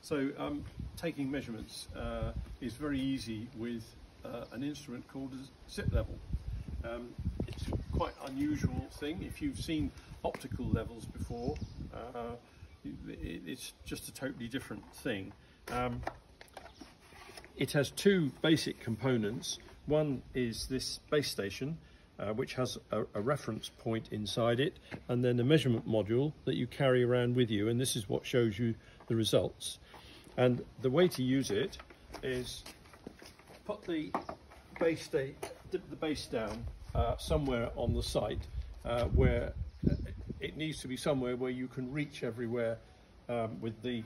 So um, taking measurements uh, is very easy with uh, an instrument called a Ziplevel. Um, it's quite unusual thing. If you've seen optical levels before, uh, it, it's just a totally different thing. Um, it has two basic components. One is this base station, uh, which has a, a, reference point inside it, and then a measurement module that you carry around with you, and this is what shows you the results. And the way to use it is put the base, the base down uh, somewhere on the site uh, where it needs to be somewhere where you can reach everywhere um, with the,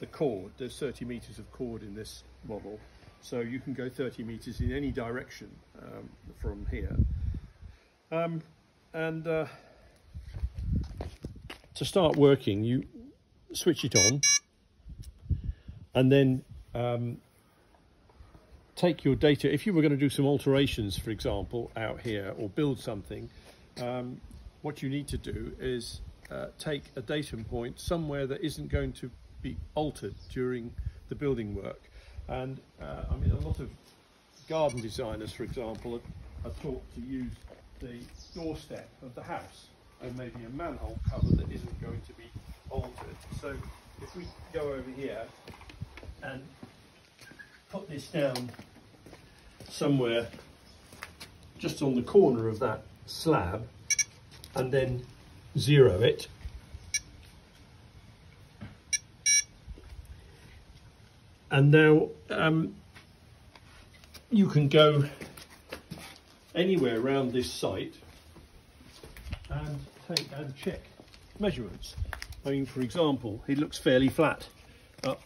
the cord. There's 30 meters of cord in this model, so you can go 30 meters in any direction um, from here. Um, and uh, to start working, you switch it on and then um, take your data. If you were going to do some alterations, for example, out here or build something, um, what you need to do is uh, take a datum point somewhere that isn't going to be altered during the building work. And uh, I mean, a lot of garden designers, for example, are, are taught to use the doorstep of the house and maybe a manhole cover that isn't going to be altered. So if we go over here and put this down somewhere just on the corner of that slab and then zero it and now um, you can go anywhere around this site and take and check measurements. I mean, for example, it looks fairly flat up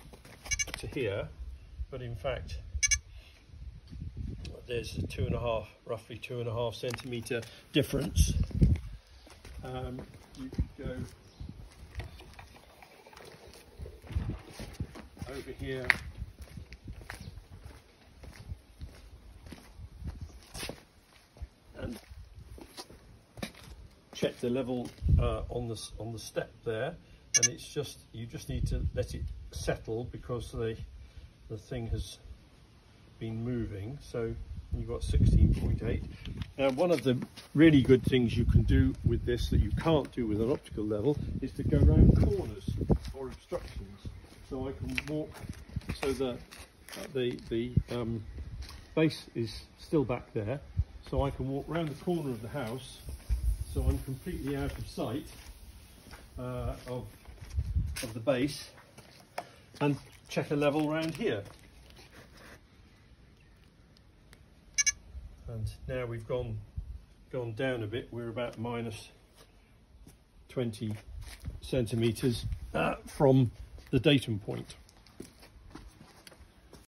to here, but in fact, there's a two and a half, roughly two and a half centimetre difference. Um, you could go over here and check the level uh, on the on the step there and it's just you just need to let it settle because the the thing has been moving. So you've got 16.8 now one of the really good things you can do with this that you can't do with an optical level is to go around corners or obstructions. So I can walk so that the the um, base is still back there. So I can walk around the corner of the house so I'm completely out of sight uh, of, of the base and check a level round here. And now we've gone gone down a bit we're about minus 20 centimeters uh, from the datum point